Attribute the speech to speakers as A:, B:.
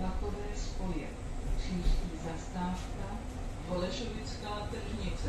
A: vlakové spoje. Příští zastávka Holešovická tržnice.